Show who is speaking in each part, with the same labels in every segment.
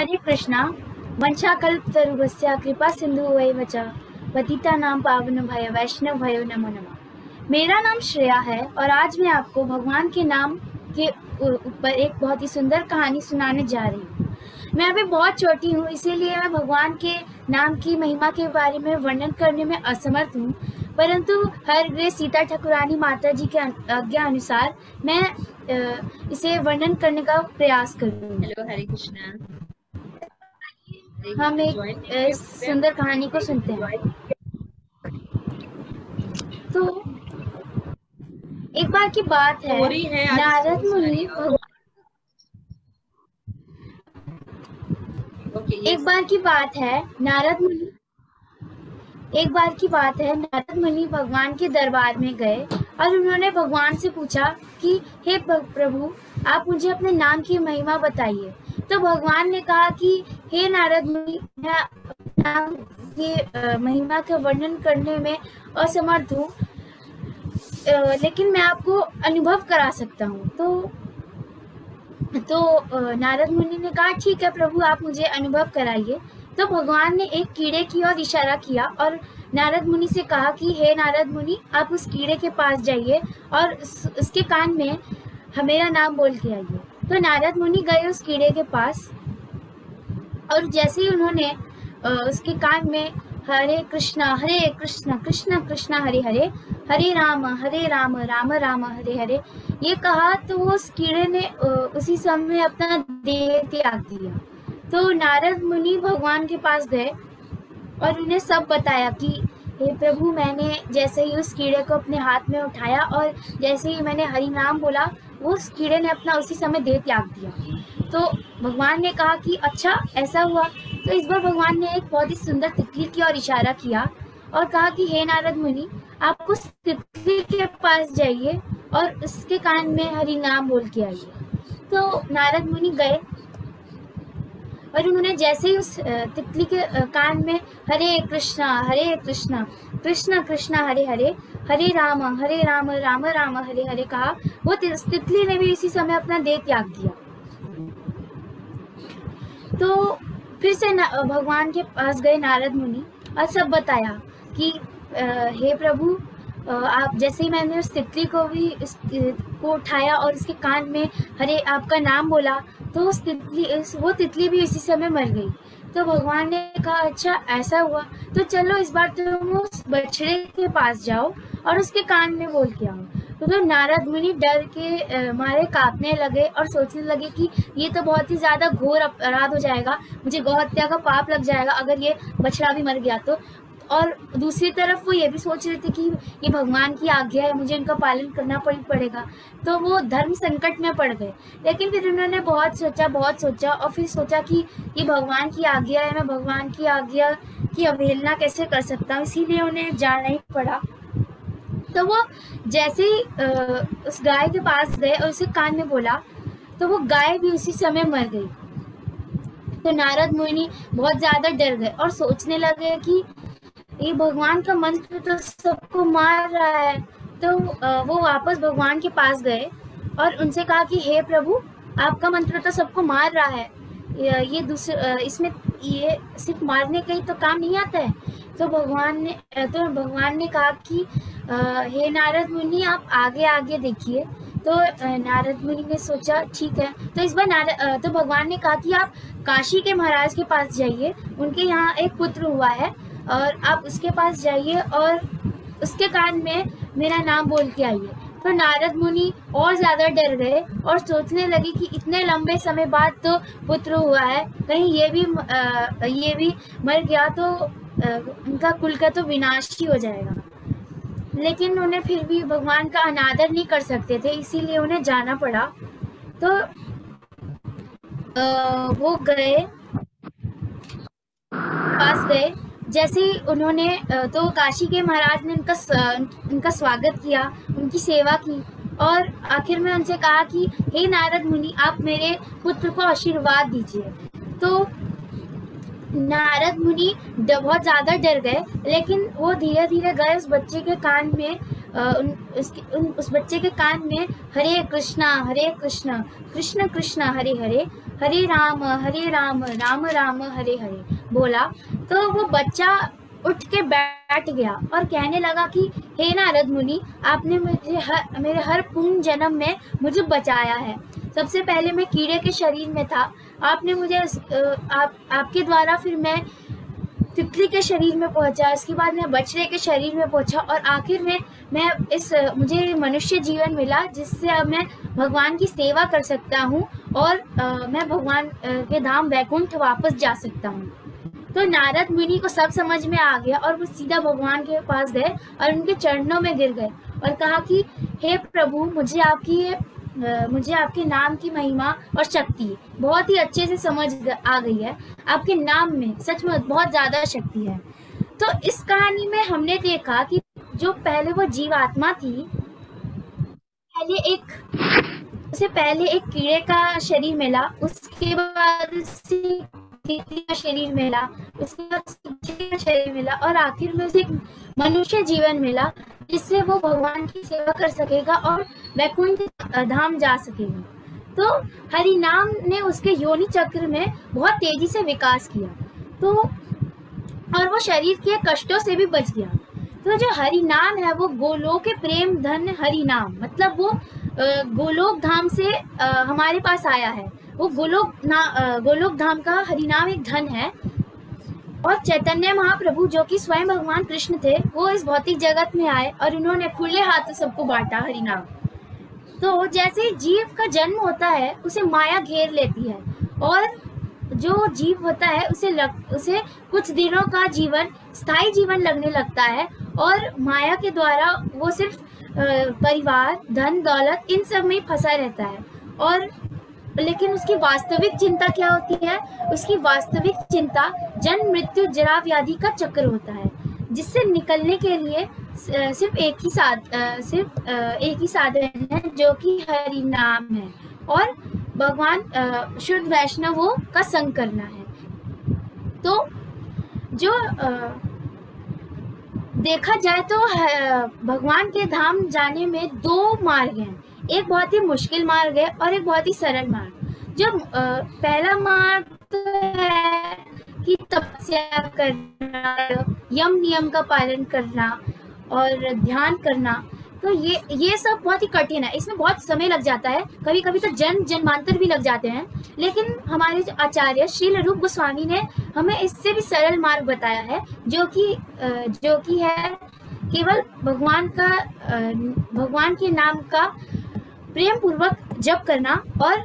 Speaker 1: हरे कृष्णा वंशाकल्प तरुभस्य कृपा सिंधु वै च पतिता नाम पावन भय वैष्णव भयो नमो। नमः मेरा नाम श्रेया है, और आज मैं आपको भगवान के नाम के ऊपर एक बहुत ही सुंदर कहानी सुनाने जा रही हूँ। मैं अभी बहुत छोटी हूँ, इसीलिए मैं भगवान के नाम की महिमा के बारे में वर्णन करने में असमर्थ हूँ। परंतु हर गृह सीता ठाकुरानी माता जी के आज्ञा अनुसार मैं इसे वर्णन करने का प्रयास करूँगी।
Speaker 2: हेलो, हरे कृष्णा।
Speaker 1: हम एक सुंदर कहानी को सुनते हैं। तो एक बार की बात है नारद मुनि एक बार की बात है नारद मुनि एक बार की बात है नारद मुनि भगवान के दरबार में गए और उन्होंने भगवान से पूछा कि हे प्रभु आप मुझे अपने नाम की महिमा बताइए। तो भगवान ने कहा कि हे नारद मुनि मैं महिमा का वर्णन करने में असमर्थ हूँ लेकिन मैं आपको अनुभव करा सकता हूँ। तो तो नारद मुनि ने कहा, ठीक है प्रभु, आप मुझे अनुभव कराइए। तो भगवान ने एक कीड़े की ओर इशारा किया और नारद मुनि से कहा कि, हे नारद मुनि, आप उस कीड़े के पास जाइए और उसके कान में हमेरा नाम बोल के आइए। तो नारद मुनि गए उस कीड़े के पास और जैसे ही उन्होंने उसके कान में हरे कृष्णा हरे कृष्णा कृष्णा कृष्णा, हरे हरे हरे राम हरे राम राम राम, हरे हरे, ये कहा तो वो उस कीड़े ने उसी समय अपना देह त्याग दिया। तो नारद मुनि भगवान के पास गए और उन्हें सब बताया कि हे प्रभु, मैंने जैसे ही उस कीड़े को अपने हाथ में उठाया और जैसे ही मैंने हरि नाम बोला वो उस कीड़े ने अपना उसी समय देह त्याग दिया। तो भगवान ने कहा कि अच्छा ऐसा हुआ। तो इस बार भगवान ने एक बहुत ही सुंदर तितली की ओर इशारा किया और कहा कि, हे नारद मुनि, आप उस तितली के पास जाइए और उसके कान में हरि नाम बोल के आइए। तो नारद मुनि गए और उन्होंने जैसे ही उस तितली के कान में हरे कृष्णा हरे कृष्णा, कृष्ण, कृष्णा, हरे हरे हरे राम हरे राम राम राम, हरे हरे कहा, वो तितली ने भी इसी समय अपना देह त्याग किया। तो फिर से भगवान के पास गए नारद मुनि और सब बताया कि हे प्रभु आप जैसे ही मैंने उस तितली को भी इस को उठाया और उसके कान में हरे आपका नाम बोला तो उस तितली इस वो तितली भी इसी समय मर गई। तो भगवान ने कहा अच्छा ऐसा हुआ तो चलो इस बार तुम उस बछड़े के पास जाओ और उसके कान में बोल के आओ। तो, नारद मुनि डर के मारे कांपने लगे और सोचने लगे कि ये तो बहुत ही ज़्यादा घोर अपराध हो जाएगा मुझे गौ हत्या का पाप लग जाएगा अगर ये बछड़ा भी मर गया तो। और दूसरी तरफ़ वो ये भी सोच रहे थे कि ये भगवान की आज्ञा है, मुझे इनका पालन करना पड़ेगा। तो वो धर्म संकट में पड़ गए। लेकिन फिर उन्होंने बहुत सोचा बहुत सोचा और फिर सोचा कि ये भगवान की आज्ञा है, मैं भगवान की आज्ञा की अवहेलना कैसे कर सकता हूँ? इसीलिए उन्हें जाना ही पड़ा। तो वो जैसे ही उस गाय के पास गए और उसे कान में बोला तो वो गाय भी उसी समय मर गई। तो नारद मुनि बहुत ज़्यादा डर गए और सोचने लगे कि ये भगवान का मंत्र तो सबको मार रहा है। तो वो वापस भगवान के पास गए और उनसे कहा कि, हे प्रभु, आपका मंत्र तो सबको मार रहा है। ये दूसरे इसमें ये सिर्फ़ मारने का ही तो काम नहीं आता है। तो भगवान ने तो भगवान ने कहा कि हे नारद मुनि, आप आगे आगे देखिए। तो नारद मुनि ने सोचा, ठीक है। तो इस बार नारद तो भगवान ने कहा कि, आप काशी के महाराज के पास जाइए। उनके यहाँ एक पुत्र हुआ है। और आप उसके पास जाइए और उसके कान में मेरा नाम बोल के आइए। तो नारद मुनि और ज़्यादा डर गए और सोचने लगे कि इतने लंबे समय बाद तो पुत्र हुआ है कहीं ये भी आ, ये भी मर गया तो आ, उनका कुल का तो विनाश ही हो जाएगा। लेकिन उन्हें फिर भी भगवान का अनादर नहीं कर सकते थे इसीलिए उन्हें जाना पड़ा। तो आ, वो गए पास गए। जैसे उन्होंने तो काशी के महाराज ने उनका उनका स्वागत किया, उनकी सेवा की और आखिर में उनसे कहा कि, हे नारद मुनि, आप मेरे पुत्र को आशीर्वाद दीजिए। तो नारद मुनि बहुत ज़्यादा डर गए, लेकिन वो धीरे धीरे गए उस बच्चे के कान में उन उन, उस बच्चे के कान में, हरे कृष्णा, हरे कृष्ण कृष्ण कृष्ण, हरे हरे। हरे राम हरे राम राम राम, हरे हरे, बोला। तो वो बच्चा उठ के बैठ गया और कहने लगा कि, हे नारद मुनि, आपने मुझे हर, मेरे हर पूर्ण जन्म में मुझे बचाया है। सबसे पहले मैं कीड़े के शरीर में था। आपने मुझे आप, आपके द्वारा फिर मैं तितली के शरीर में पहुँचा उसके बाद मैं बछड़े के शरीर में पहुँचा और आखिर में मैं इस, मुझे मनुष्य जीवन मिला, जिससे अब मैं भगवान की सेवा कर सकता हूँ। और आ, मैं भगवान के धाम वैकुंठ वापस जा सकता हूँ। तो नारद मुनि को सब समझ में आ गया और वो सीधा भगवान के पास गए और उनके चरणों में गिर गए और कहा कि हे प्रभु मुझे आपकी मुझे आपके नाम की महिमा और शक्ति बहुत ही अच्छे से समझ आ गई है। आपके नाम में सच में बहुत ज़्यादा शक्ति है। तो इस कहानी में हमने देखा कि जो पहले वो जीवात्मा थी पहले एक उसे पहले एक कीड़े का शरीर मिला, उसके बाद का शरीर मिला, उसके बाद शरीर मिला और आखिर में उसे मनुष्य जीवन मिला जिससे वो भगवान की सेवा कर सकेगा और वैकुंठ धाम जा सकेगा। तो हरि नाम ने उसके योनि चक्र में बहुत तेज़ी से विकास किया। तो और वो शरीर के कष्टों से भी बच गया। तो जो हरि नाम है वो गोलोक के प्रेम धन हरि नाम मतलब वो गोलोक धाम से हमारे पास आया है। वो गोलोक गोलोक धाम का हरिनाम एक धन है। और चैतन्य महाप्रभु, जो कि स्वयं भगवान कृष्ण थे, वो इस भौतिक जगत में आए और उन्होंने खुले हाथ सबको बांटा हरिनाम। तो जैसे जीव का जन्म होता है, उसे माया घेर लेती है। और जो जीव होता है, उसे लग, उसे कुछ दिनों का जीवन, स्थायी जीवन लगने लगता है। और माया के द्वारा वो सिर्फ़ परिवार, धन, दौलत, इन सब में फंसा रहता है। और लेकिन उसकी वास्तविक चिंता क्या होती है? उसकी वास्तविक चिंता जन्म, मृत्यु जरा व्याधि का चक्र होता है, जिससे निकलने के लिए सिर्फ़ एक ही साध सिर्फ़ एक ही साधन है, जो कि हरि नाम है। और भगवान शुद्ध वैष्णवों का संग करना है। तो जो देखा जाए तो भगवान के धाम जाने में दो मार्ग हैं। एक बहुत ही मुश्किल मार्ग है और एक बहुत ही सरल मार्ग। जो पहला मार्ग तो है कि तपस्या करना, यम नियम का पालन करना और ध्यान करना। तो ये ये सब बहुत ही कठिन है। इसमें बहुत समय लग जाता है। कभी कभी तो जन, जन्मांतर भी लग जाते हैं। लेकिन हमारे जो आचार्य श्री रूप गोस्वामी ने हमें इससे भी सरल मार्ग बताया है, जो कि जो कि है केवल भगवान का भगवान के नाम का प्रेम पूर्वक जप करना और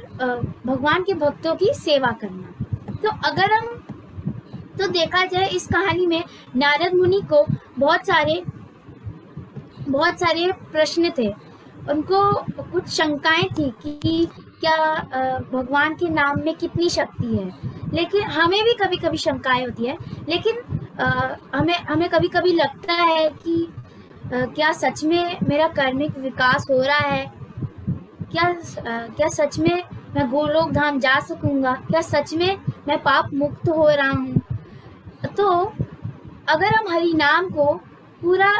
Speaker 1: भगवान के भक्तों की सेवा करना। तो अगर हम तो देखा जाए इस कहानी में नारद मुनि को बहुत सारे बहुत सारे प्रश्न थे। उनको कुछ शंकाएँ थी कि क्या भगवान के नाम में कितनी शक्ति है। लेकिन हमें भी कभी कभी शंकाएँ होती है। लेकिन हमें हमें कभी कभी लगता है कि क्या सच में मेरा कर्मिक विकास हो रहा है? क्या क्या सच में मैं गोलोक धाम जा सकूँगा? क्या सच में मैं पाप मुक्त हो रहा हूँ? तो अगर हम हरि नाम को पूरा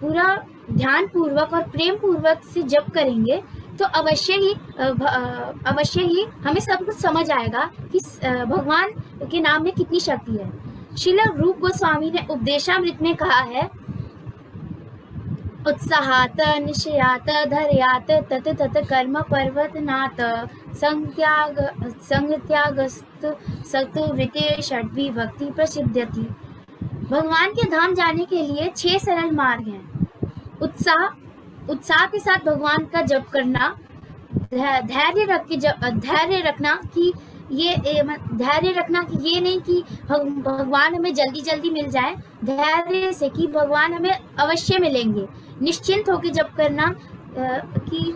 Speaker 1: पूरा ध्यान पूर्वक और प्रेम पूर्वक से जप करेंगे तो अवश्य ही अवश्य ही हमें सब कुछ समझ आएगा कि भगवान के नाम में कितनी शक्ति है। शिल रूप गोस्वामी ने उपदेशामृत में कहा है, उत्साहात निशयात धर्यात, तत तत कर्म पर्वतनाथ, संत्याग संत्यागस्त सत्वृत्ति षड्वी भक्ति प्रसिद्ध थी भगवान के धाम जाने के लिए छह सरल मार्ग हैं। उत्साह उत्साह के साथ भगवान का जप करना धैर्य रख के धैर्य रखना कि ये धैर्य रखना कि ये नहीं कि भगवान हमें जल्दी जल्दी मिल जाए। धैर्य से कि भगवान हमें अवश्य मिलेंगे। निश्चिंत होकर जब करना कि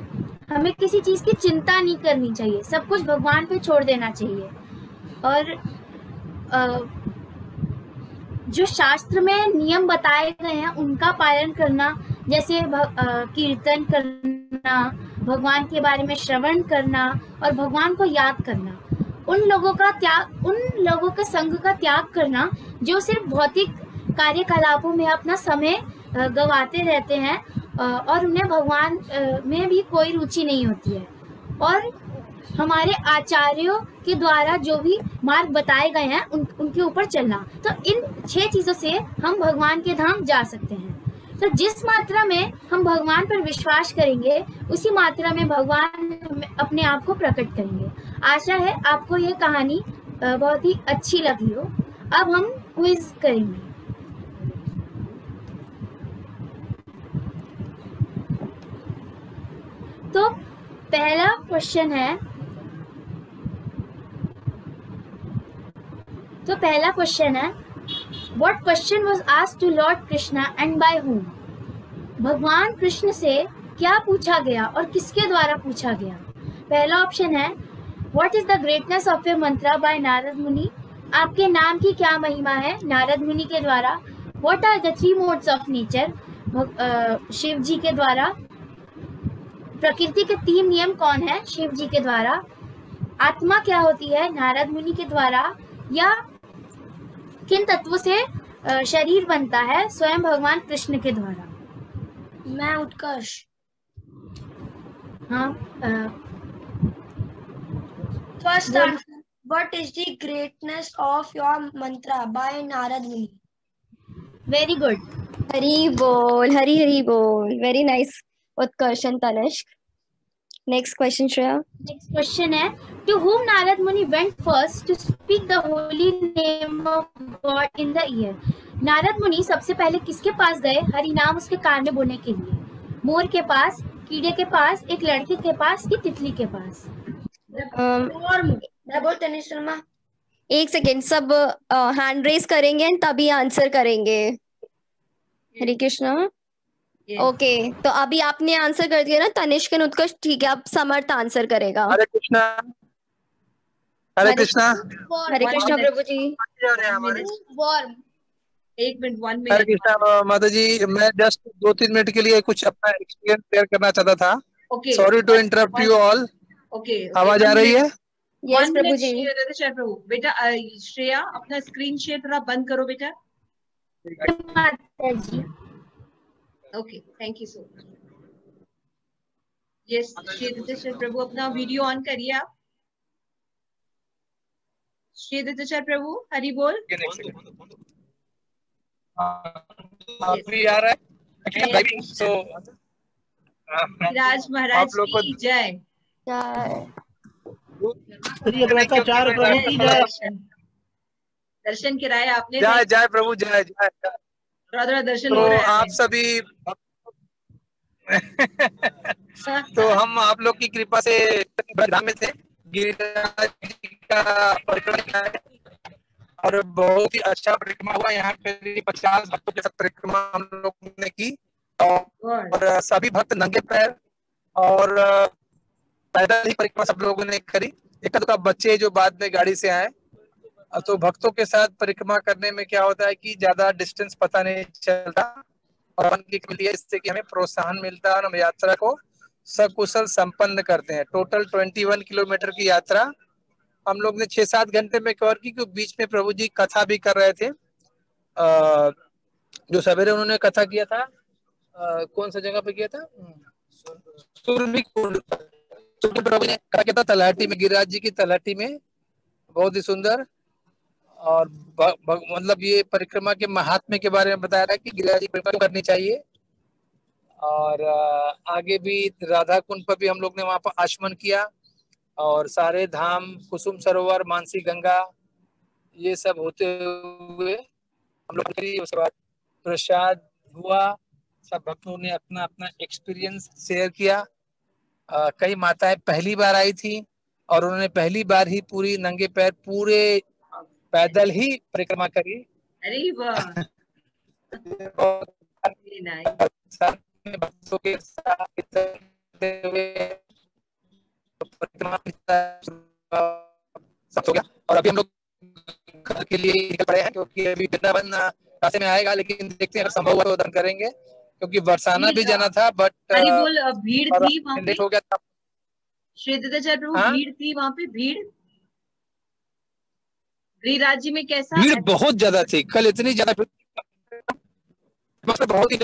Speaker 1: हमें किसी चीज़ की चिंता नहीं करनी चाहिए। सब कुछ भगवान पे छोड़ देना चाहिए। और जो शास्त्र में नियम बताए गए हैं, उनका पालन करना, जैसे कीर्तन करना, भगवान के बारे में श्रवण करना और भगवान को याद करना। उन लोगों का त्याग, उन लोगों के संग का त्याग करना, जो सिर्फ़ भौतिक कार्यकलापों में अपना समय गवाते रहते हैं और उन्हें भगवान में भी कोई रुचि नहीं होती है। और हमारे आचार्यों के द्वारा जो भी मार्ग बताए गए हैं, उन, उनके ऊपर चलना। तो इन छह चीज़ों से हम भगवान के धाम जा सकते हैं। तो जिस मात्रा में हम भगवान पर विश्वास करेंगे, उसी मात्रा में भगवान अपने आप को प्रकट करेंगे। आशा है आपको ये कहानी बहुत ही अच्छी लगी हो। अब हम क्विज करेंगे। तो पहला क्वेश्चन है तो पहला क्वेश्चन है what question was ask to lord Krishna and by whom भगवान कृष्ण से क्या पूछा गया और किसके द्वारा पूछा गया? पहला ऑप्शन है what is the greatness of a mantra by Narad muni आपके नाम की क्या महिमा है नारद मुनि के द्वारा? What are the three modes of nature Shiv ji के द्वारा? प्रकृति के तीन नियम कौन है शिव जी के द्वारा? आत्मा क्या होती है नारद मुनि के द्वारा या किन तत्वों से शरीर बनता है स्वयं भगवान कृष्ण के द्वारा?
Speaker 2: मैं उत्कर्ष।
Speaker 1: हाँ
Speaker 2: first answer what is the greatness of your mantra by Narad muni
Speaker 1: very good
Speaker 3: Hari bol Hari Hari bol very nice Utkarsh and Tanishk next question Shreya
Speaker 1: next question है to whom Narad Muni went first to speak the holy name of God in the ear. Narad muni सबसे पहले किसके पास गए? हरि नाम उसके कान में बोलने के लिए। मोर के पास कीड़े के पास एक लड़के के पास की तितली के पास?
Speaker 2: मैं बोलते नहीं शर्मा।
Speaker 3: एक सेकेंड सब हैंड रेस करेंगे तभी आंसर करेंगे। हरे कृष्णा। ओके तो अभी आपने आंसर कर दिया ना तनिष्क उत्कर्ष ठीक है अब समर्थ आंसर करेगा।
Speaker 4: हरे कृष्णा। हरे कृष्णा।
Speaker 3: हरे कृष्णा प्रभु जी।
Speaker 5: एक minute one
Speaker 4: minute Hare Krishna माता जी मैं जस्ट दो तीन मिनट के लिए कुछ अपना एक्सपीरियंस शेयर करना चाहता था। Sorry to interrupt you all
Speaker 5: okay
Speaker 4: आवाज़ आ रही है?
Speaker 3: यस प्रभु जी।
Speaker 5: प्रभु। बेटा श्रेया अपना स्क्रीन शेयर थोड़ा बंद करो बेटा। Okay thank you so much yes Shri प्रभु अपना वीडियो ऑन करिए आप। श्री दत्ताचार्य प्रभु हरि बोल। राज महाराज की जय। दर्शन। कराए आपने
Speaker 4: जय जय प्रभु जय जय।
Speaker 5: थोड़ा दर्शन
Speaker 4: तो आप सभी तो हम आप लोग की कृपा से में थे गिरिराज का परिक्रमा और बहुत ही अच्छा परिक्रमा हुआ। यहाँ पे पचास भक्तों के साथ परिक्रमा हम लोग ने की। और सभी भक्त नंगे पैर और पैदल ही परिक्रमा सब लोगों ने करी। एक तो बच्चे जो बाद में गाड़ी से आए तो भक्तों के साथ परिक्रमा करने में क्या होता है कि ज़्यादा डिस्टेंस पता नहीं चलता और इससे कि हमें प्रोत्साहन मिलता है और हम यात्रा को सकुशल संपन्न करते हैं। टोटल 21 किलोमीटर की यात्रा हम लोग ने छह सात घंटे में कवर की, क्योंकि बीच में प्रभु जी कथा भी कर रहे थे। जो सवेरे उन्होंने कथा किया था कौन सा जगह पे किया था? सुरभि प्रभु ने कहा था, तलाटी में, गिरिराज जी की तलाटी में, बहुत ही सुंदर और मतलब ये परिक्रमा के महात्म्य के बारे में बताया था कि गिरिराज परिक्रमा करनी चाहिए। और आगे भी राधा कुंड पर भी हम लोग ने वहाँ पर आचमन किया। और सारे धाम, कुसुम सरोवर, मानसी गंगा, ये सब होते हुए हम लोग प्रसाद, हुआ। सब भक्तों ने अपना अपना एक्सपीरियंस शेयर किया कई माताएँ पहली बार आई थी और उन्होंने पहली बार ही पूरी नंगे पैर पूरे पैदल ही परिक्रमा करी।
Speaker 5: अरे वाह।
Speaker 4: के साथ और अभी हम लोग घर के लिए निकल पड़े हैं क्योंकि अभी वृंदावन रास्ते में आएगा लेकिन देखते हैं अगर संभव हुआ तो दर्शन करेंगे क्योंकि बरसाना भी जाना था बट
Speaker 5: बोल भीड़ थी वहाँ पे?
Speaker 4: हो गया था।
Speaker 5: श्वेताचार्य प्रभु हाँ? भीड़ थी वहाँ पे? भीड़? गिरिराज जी में कैसा
Speaker 4: भीड़ बहुत ज़्यादा थी। कल इतनी ज़्यादा मतलब बहुत ही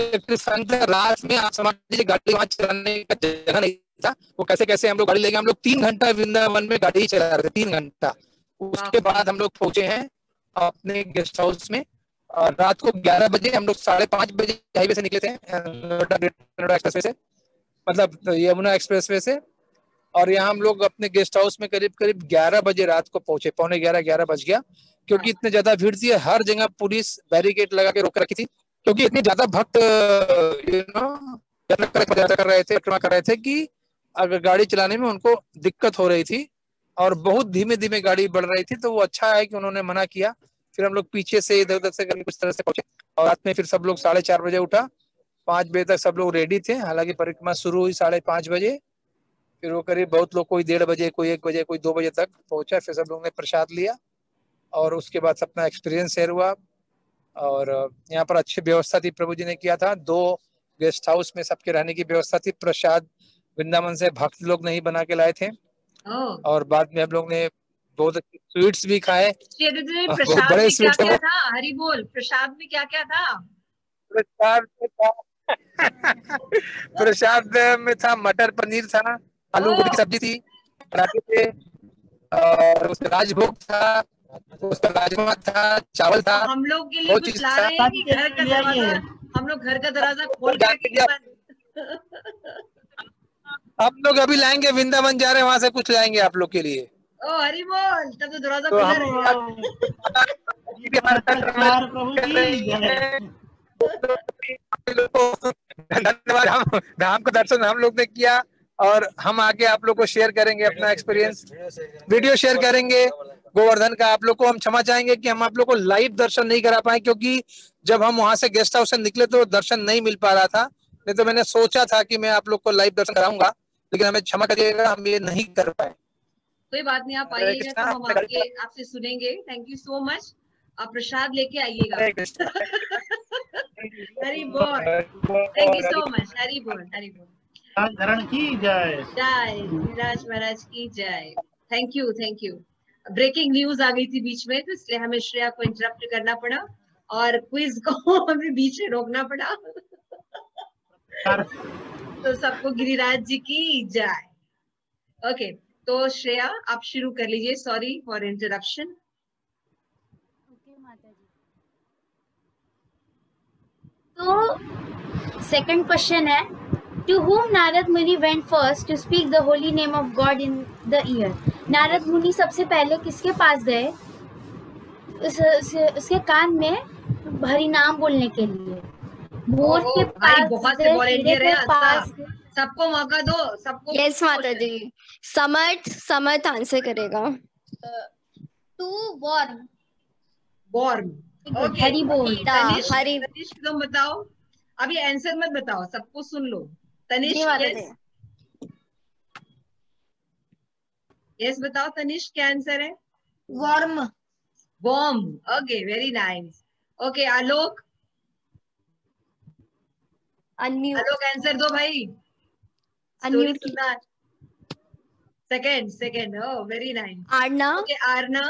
Speaker 4: रात में आप समझ लीजिए गाड़ी वहाँ चलाने का जगह नहीं था। वो कैसे कैसे हम लोग गाड़ी लेके हम लोग तीन घंटा वृंदावन में गाड़ी चला रहे थे तीन घंटा। उसके बाद हम लोग पहुँचे हैं अपने गेस्ट हाउस में। और रात को ग्यारह बजे हम लोग साढ़े पाँच बजे हाईवे से निकले थे नोएडा एक्सप्रेस से। मतलब यमुना एक्सप्रेस वे से। और यहाँ हम लोग अपने गेस्ट हाउस में करीब करीब ग्यारह बजे रात को पहुँचे। पौने ग्यारह ग्यारह बज गया, क्योंकि इतने ज़्यादा भीड़ थी, हर जगह पुलिस बैरिकेड लगा के रोक रखी थी, क्योंकि इतने ज़्यादा भक्त कर रहे थे कर रहे थे कि अगर गाड़ी चलाने में उनको दिक्कत हो रही थी और बहुत धीमे धीमे गाड़ी बढ़ रही थी तो वो अच्छा है कि उन्होंने मना किया। फिर हम लोग पीछे से इधर उधर से कुछ तरह से पहुँचे और रात में फिर सब लोग साढ़े चार बजे उठा। पाँच बजे तक सब लोग रेडी थे, हालाँकि परिक्रमा शुरू हुई साढ़े पाँच बजे। फिर वो करीब बहुत लोग कोई डेढ़ बजे कोई एक बजे कोई दो बजे तक पहुँचा फिर सब लोगों ने प्रसाद लिया और उसके बाद अपना एक्सपीरियंस शेयर हुआ और यहाँ पर अच्छी व्यवस्था थी प्रभु जी ने किया था। दो गेस्ट हाउस में सबके रहने की व्यवस्था थी। प्रसाद वृंदावन से भक्त लोग नहीं बना के लाए थे और बाद में हम लोग ने बहुत अच्छे स्वीट्स भी खाए।
Speaker 5: प्रसाद
Speaker 4: बड़े
Speaker 5: में क्या क्या था? हरी बोल प्रसाद में क्या क्या था?
Speaker 4: प्रसाद में था। प्रसाद में था मटर पनीर था। आलू गोभी की सब्ज़ी थी पराठे थे और उसमें राजभोग था उसका राजमा था चावल था
Speaker 5: तो हम लोग के लिए कुछ
Speaker 4: चीज़
Speaker 5: ला
Speaker 4: था।
Speaker 5: रहे हैं कि घर का दरवाज़ा हम लोग घर का दरवाज़ा खोल के
Speaker 4: हम लोग अभी लाएँगे वृंदावन जा रहे हैं वहाँ से कुछ लाएँगे आप लोग के लिए।
Speaker 5: ओ हरी बोल तब तो दरवाज़ा
Speaker 4: तो
Speaker 5: खुला रहेगा।
Speaker 6: सरकार प्रभु जी जय।
Speaker 4: धन्यवाद हम धाम का दर्शन हम लोग ने किया। और हम आगे आप लोग को शेयर करेंगे अपना एक्सपीरियंस वीडियो शेयर करेंगे। गोवर्धन का आप लोग को हम क्षमा चाहेंगे कि हम आप लोग को लाइव दर्शन नहीं करा पाए क्योंकि जब हम वहाँ से गेस्ट हाउस से निकले तो दर्शन नहीं मिल पा रहा था। नहीं तो मैंने सोचा था कि मैं आप लोग को लाइव दर्शन कराऊँगा लेकिन हमें क्षमा करिएगा हम ये नहीं कर पाए।
Speaker 5: कोई बात नहीं आप आइएगा तो हम आपके आपसे सुनेंगे। थैंक यू सो मच आप प्रसाद लेके आइएगा।
Speaker 4: Hari
Speaker 5: bol. Thank you so much Hari bol Hari bol.
Speaker 6: धरण की जय।
Speaker 5: जय विराज महाराज की जय। Thank you thank you breaking news आ गई थी बीच में तो इसलिए हमें श्रेया को इंटरप्ट करना पड़ा और क्विज को हमें बीच में रोकना पड़ा। तो सबको गिरिराज जी की जय। ओके तो श्रेया आप शुरू कर लीजिए सॉरी फॉर इंटरप्शन
Speaker 1: माता जी तो सेकंड क्वेश्चन है to whom Narad Muni went first to speak the holy name of God in the ear. Narad मुनि सबसे पहले किसके पास गए? उस, उस, उसके कान में हरि नाम बोलने के लिए। मोर के पास
Speaker 5: बहुत से
Speaker 1: हीरे
Speaker 5: हैं,
Speaker 1: के
Speaker 5: अच्छा।
Speaker 1: पास
Speaker 5: सबको मौका दो सबको
Speaker 3: यस माता जी समर्थ समर्थ आंसर करेगा।
Speaker 7: Two warm
Speaker 5: warm okay
Speaker 1: Hari बोल
Speaker 3: हरि
Speaker 5: तुम बताओ। अभी आंसर मत बताओ सबको सुन लो। तनिष्क यस बताओ तनिष्क क्या आंसर है?
Speaker 2: Worm
Speaker 5: bomb okay very nice okay Alok?
Speaker 3: Unmute
Speaker 5: Alok answer दो भाई।
Speaker 3: Unmute की-
Speaker 5: second second oh very nice
Speaker 3: Aarna.
Speaker 5: Okay Aarna?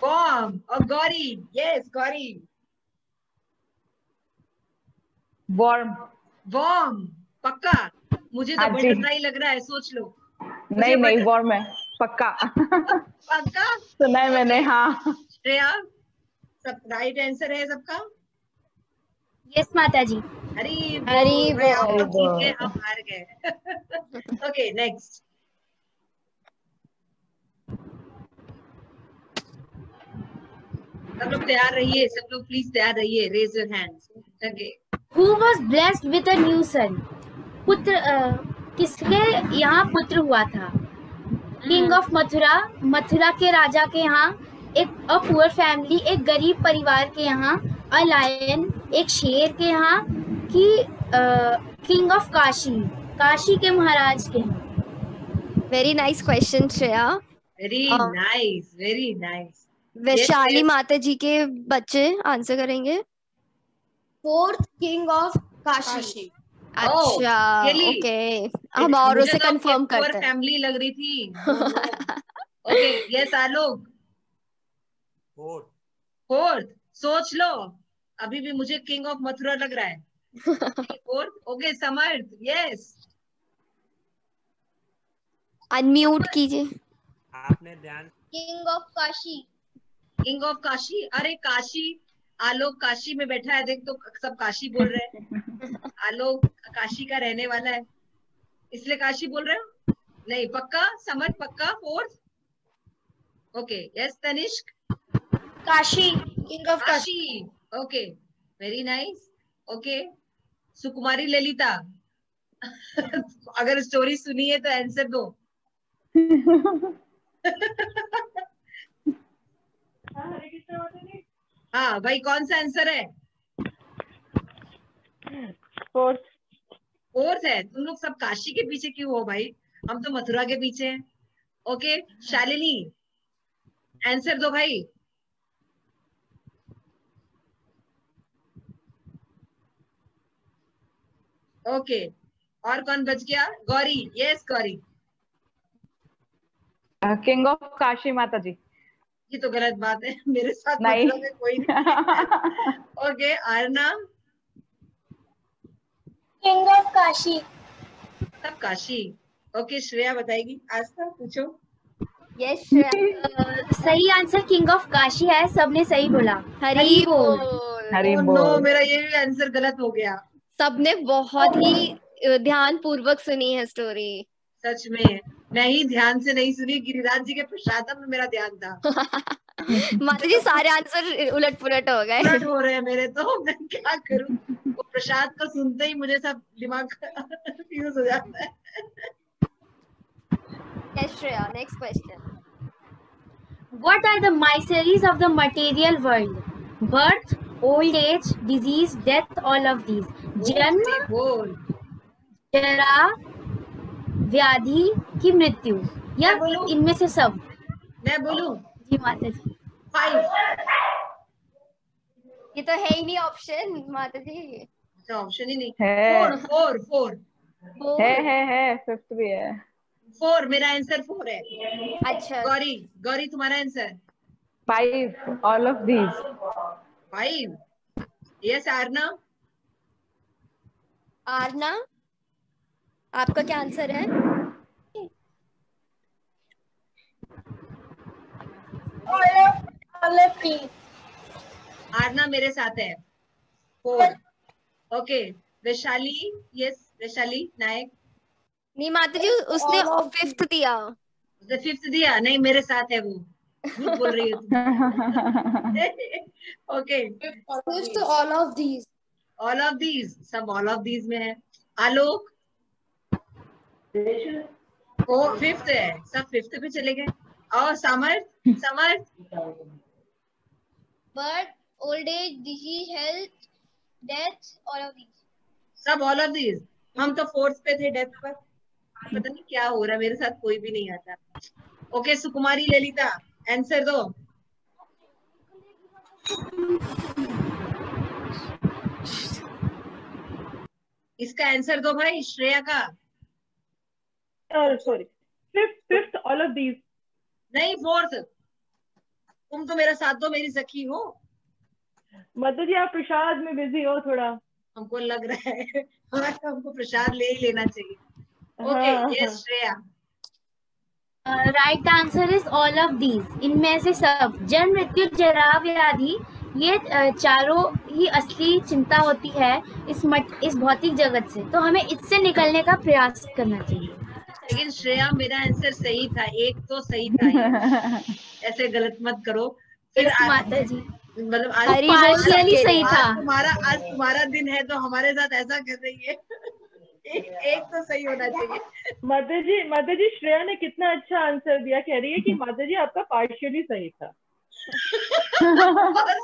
Speaker 5: Bomb और Gauri yes Gauri.
Speaker 8: Warm
Speaker 5: bomb पक्का? मुझे तो
Speaker 8: हाँ जी।
Speaker 5: लग रहा है सोच लो।
Speaker 8: नहीं नहीं वॉर्म है। पक्का।
Speaker 5: पक्का?
Speaker 8: सुना है मैंने हाँ।
Speaker 5: श्रेया सब राइट आंसर है सबका?
Speaker 1: यस माता जी
Speaker 5: हरी
Speaker 3: हरी
Speaker 5: बोल, भाई, आप जीत गए हम हार गए। ओके नेक्स्ट सब लोग तैयार रहिए सब लोग प्लीज़ तैयार रहिए raise your hands okay
Speaker 1: who was blessed with a new son? पुत्र अ, किसके यहाँ पुत्र हुआ था? किंग ऑफ़ मथुरा मथुरा के राजा के यहाँ एक अ पुअर फैमिली एक गरीब परिवार के यहाँ अ लायन एक शेर के यहाँ की किंग ऑफ़ काशी काशी के महाराज के यहाँ।
Speaker 3: Very nice question Shreya.
Speaker 5: Very
Speaker 3: हाँ।
Speaker 5: नाइस वेरी नाइस
Speaker 3: वैशाली माता जी के बच्चे आंसर करेंगे।
Speaker 7: Fourth king of Kashi.
Speaker 3: अच्छा ओके हम औरों से कंफर्म करते हैं।
Speaker 5: फैमिली लग रही थी। Okay yes Alok. Fourth fourth सोच लो। अभी भी मुझे किंग ऑफ़ मथुरा लग रहा है। Fourth okay Samarth yes
Speaker 3: unmute कीजिए।
Speaker 9: आपने ध्यान
Speaker 7: king of Kashi.
Speaker 5: King of Kashi? अरे काशी आलोक काशी में बैठा है देख तो सब काशी बोल रहे हैं। आलोक काशी का रहने वाला है। इसलिए काशी बोल रहे हो? नहीं पक्का? समझ? पक्का? Fourth? Okay yes Tanishq?
Speaker 2: Kashi king of Kashi.
Speaker 5: Okay very nice okay. Sukumari Lalita. अगर स्टोरी सुनी है तो आंसर दो। हाँ भाई कौन सा आंसर है?
Speaker 8: फोर्थ
Speaker 5: फोर्थ है। तुम लोग सब काशी के पीछे क्यों हो भाई? हम तो मथुरा के पीछे हैं। ओके शालिनी आंसर दो भाई। ओके और कौन बच गया? Gauri yes Gauri.
Speaker 8: King of Kashi माता जी
Speaker 5: ये तो गलत बात है मेरे साथ
Speaker 8: नहीं।
Speaker 5: मथुरा में कोई नहीं। Okay Aarna?
Speaker 2: King of Kashi
Speaker 5: सब काशी। ओके श्रेया बताएगी। आज तक पूछो
Speaker 3: यस
Speaker 1: सही आंसर किंग ऑफ़ काशी है सबने सही बोला।
Speaker 3: हरी बोल।
Speaker 8: हरी
Speaker 5: Oh
Speaker 8: बोल।
Speaker 5: no, मेरा ये भी आंसर गलत हो गया।
Speaker 3: सबने बहुत ही ध्यान पूर्वक सुनी है स्टोरी
Speaker 5: सच में। मैं ही ध्यान से नहीं सुनी गिरिराज जी के प्रसादम में मेरा ध्यान था।
Speaker 3: माता जी सारे आंसर उलट पुलट हो गए।
Speaker 5: उलट हो रहे हैं मेरे तो मैं क्या करूँ? वो प्रसाद को सुनते ही मुझे सब दिमाग फ्यूज हो जाता है।
Speaker 3: Yes Shreya next question
Speaker 1: What are the miseries of the material world? Birth, old age, disease, death, all of these. जन्म जरा व्याधि की मृत्यु। या इनमें से सब।
Speaker 5: मैं बोलू?
Speaker 1: जी माता जी
Speaker 5: फाइव
Speaker 3: ये तो है ही नहीं ऑप्शन माता जी
Speaker 5: ऑप्शन ही नहीं।
Speaker 8: है।
Speaker 5: फोर फोर फोर
Speaker 8: है है है फिफ्थ भी है।
Speaker 5: फोर मेरा आंसर फोर है।
Speaker 3: अच्छा।
Speaker 5: गौरी गौरी तुम्हारा answer
Speaker 8: five all of these
Speaker 5: five yes Aarna
Speaker 3: Aarna आपका क्या आंसर है?
Speaker 2: ऑल ऑफ़
Speaker 5: आरना मेरे साथ है। Four okay Vaishali yes Vaishali Nayak.
Speaker 3: नहीं माता जी उसने फिफ्थ दिया।
Speaker 5: उसने फिफ्थ दिया। नहीं मेरे साथ है वो। बोल रही हो okay
Speaker 7: all of these.
Speaker 5: All of these सब ऑल ऑफ़ दीज में है। आलोक ओ फिफ्थ है सब फिफ्थ पे चले गए। और Samarth Samarth?
Speaker 7: Birth, old age, disease, health, death, all of these.
Speaker 5: सब ऑल ऑफ़ दीज हम तो फोर्थ पे थे डेथ पर। पता नहीं क्या हो रहा है मेरे साथ कोई भी नहीं आता। ओके सुकुमारी ललिता आंसर दो। इसका आंसर दो भाई श्रेया का।
Speaker 8: Sorry fifth fifth all of these
Speaker 5: नहीं फोर्थ तुम तो मेरा साथ दो मेरी सखी हो।
Speaker 8: मतलब जी आप प्रसाद में बिज़ी हो थोड़ा।
Speaker 5: हमको लग रहा है। हमको प्रसाद ले ही लेना चाहिए।
Speaker 8: हाँ,
Speaker 5: okay yes Shreya.
Speaker 1: Right answer is all of these इनमें से सब। जन्म मृत्यु जरा व्याधि ये चारों ही असली चिंता होती है इस मट इस भौतिक जगत से। तो हमें इससे निकलने का प्रयास करना चाहिए।
Speaker 5: लेकिन श्रेया मेरा आंसर सही था एक तो सही था ऐसे गलत मत करो। फिर
Speaker 1: माता जी।
Speaker 5: मतलब आज
Speaker 1: पार्शियली सही था।
Speaker 5: तुम्हारा आज तुम्हारा दिन है तो हमारे साथ ऐसा कर रही है। एक, एक तो सही होना चाहिए।
Speaker 8: माता जी माता जी श्रेया ने कितना अच्छा आंसर दिया। कह रही है कि माता जी आपका पार्शियली सही था।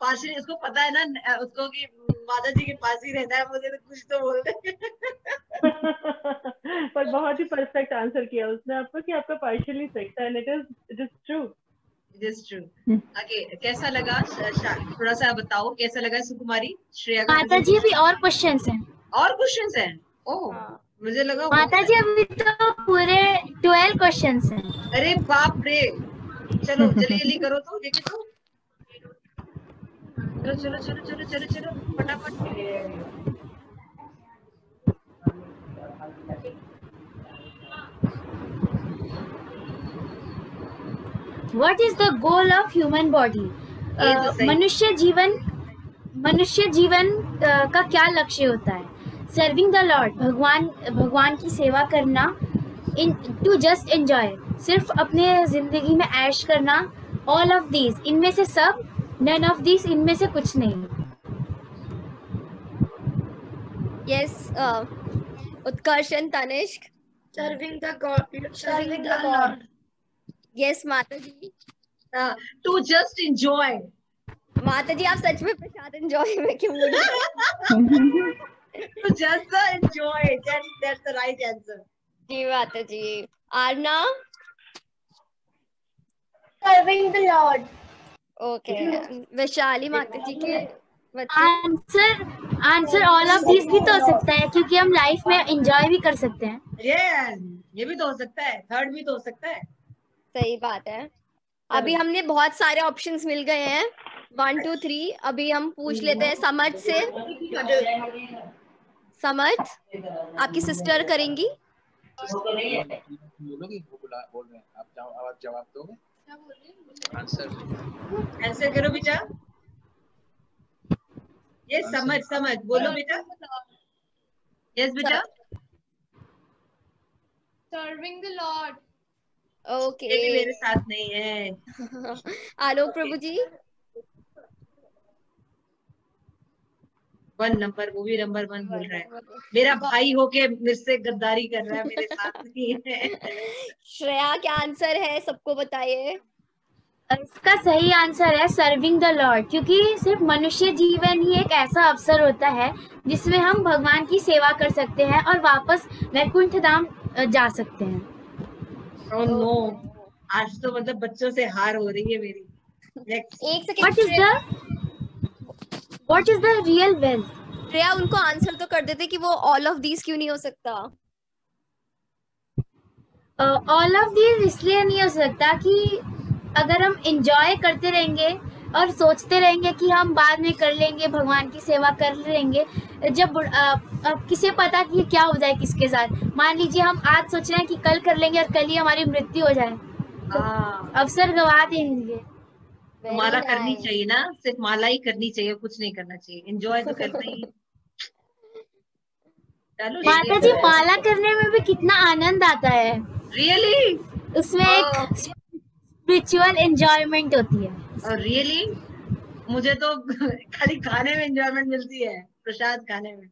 Speaker 5: पार्शियली उसको पता है ना उसको कि माता जी के पास ही रहना है मुझे तो कुछ तो बोल दे
Speaker 8: पर बहुत ही परफेक्ट आंसर किया उसने आपको कि आपका पार्शियली सही था and it is it is true
Speaker 5: it is true okay कैसा लगा थोड़ा सा बताओ कैसा लगा सुकुमारी श्रेया
Speaker 1: माता जी अभी और क्वेश्चंस हैं।
Speaker 5: और क्वेश्चंस हैं? ओह मुझे लगा
Speaker 1: माता जी अभी तो पूरे ट्वेल्व क्वेश्चंस हैं।
Speaker 5: अरे बाप रे! चलो जल्दी जल्दी करो तो देखे तो। चलो चलो चलो चलो चलो चलो फटाफट।
Speaker 1: What is the goal of human body. मनुष्य जीवन मनुष्य जीवन अ, का क्या लक्ष्य होता है? सर्विंग द लॉर्ड भगवान भगवान की सेवा करना इन टू जस्ट एंजॉय सिर्फ़ अपने ज़िंदगी में ऐश करना ऑल ऑफ़ दीज इनमें से सब नन ऑफ़ दीज इनमें से कुछ नहीं।
Speaker 3: Yes Utkarshan Tanishq.
Speaker 2: Serving the God, serving the Lord.
Speaker 3: यस माता जी
Speaker 5: टू जस्ट एंजॉय
Speaker 3: माता जी आप सच में प्रसाद एंजॉय में क्यों बोल रही
Speaker 5: to just enjoy that's the right answer
Speaker 3: जी माता जी Aarna?
Speaker 7: Serving the Lord.
Speaker 3: Okay Vaishali माता जी के
Speaker 1: answer answer all of these भी तो हो सकता है क्योंकि हम लाइफ में एंजॉय भी कर सकते हैं।
Speaker 5: ये ये भी तो हो सकता है. थर्ड भी तो हो सकता है.
Speaker 3: सही बात है। अभी हमने बहुत सारे ऑप्शंस मिल गए हैं। वन टू थ्री अभी हम पूछ लेते हैं समझ से। समझ आपकी सिस्टर करेंगी?
Speaker 4: बोलोगी? वो बुला बोल रहे हैं। आप जवाब आप जवाब दोगे? आंसर
Speaker 5: आंसर करो बेटा। ये समझ समझ बोलो बेटा। यस बेटा।
Speaker 7: Serving the Lord.
Speaker 3: ओके।
Speaker 5: ये भी मेरे साथ नहीं है।
Speaker 3: आलोक okay. प्रभु जी
Speaker 5: वन नंबर वो भी नंबर वन बोल रहा है। मेरा भाई होके मेरे से गद्दारी कर रहा है मेरे साथ नहीं है।
Speaker 3: श्रेया क्या आंसर है? सबको बताइए।
Speaker 1: इसका सही आंसर है सर्विंग द लॉर्ड क्योंकि सिर्फ़ मनुष्य जीवन ही एक ऐसा अवसर होता है जिसमें हम भगवान की सेवा कर सकते हैं और वापस वैकुंठ धाम जा सकते हैं।
Speaker 5: ओह नो आज तो मतलब बच्चों से हार हो रही है मेरी। नेक्स्ट
Speaker 3: एक second
Speaker 1: what is the what is the real wealth
Speaker 3: Shreya उनको आंसर तो कर देते कि वो ऑल ऑफ़ दीज क्यों नहीं हो सकता?
Speaker 1: ऑल ऑफ़ दीज इसलिए नहीं हो सकता कि अगर हम इंजॉय करते रहेंगे और सोचते रहेंगे कि हम बाद में कर लेंगे भगवान की सेवा कर लेंगे। जब अब किसे पता कि क्या हो जाए किसके साथ? मान लीजिए हम आज सोच रहे हैं कि कल कर लेंगे और कल ही हमारी मृत्यु हो जाए।
Speaker 5: हाँ।
Speaker 1: अवसर गवा देंगे।
Speaker 5: तो माला करनी चाहिए ना? सिर्फ़ माला ही करनी चाहिए कुछ नहीं करना चाहिए। एंजॉय तो करना ही। चलो
Speaker 1: माता जी माला करने में भी कितना आनंद आता है।
Speaker 5: Really really?
Speaker 1: उसमें एक स्पिरिचुअल एंजॉयमेंट होती है।
Speaker 5: और रियली मुझे तो खाली खाने में एंजॉयमेंट मिलती है प्रसाद खाने में।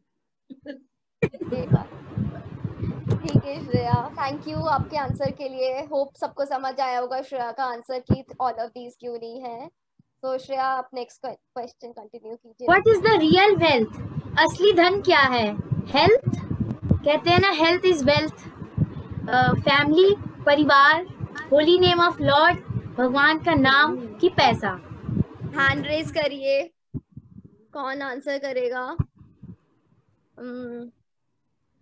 Speaker 3: ठीक है श्रेया थैंक यू आपके आंसर के लिए। होप सबको समझ आया होगा श्रेया का आंसर की ऑल ऑफ़ दीज क्यों नहीं है। तो श्रेया आप नेक्स्ट क्वेश्चन कंटिन्यू कीजिए।
Speaker 1: What is the real wealth असली धन क्या है? हेल्थ कहते हैं ना हेल्थ इज़ वेल्थ फैमिली परिवार होली नेम ऑफ़ लॉर्ड भगवान का नाम कि पैसा?
Speaker 3: हैंड रेज करिए। कौन आंसर करेगा?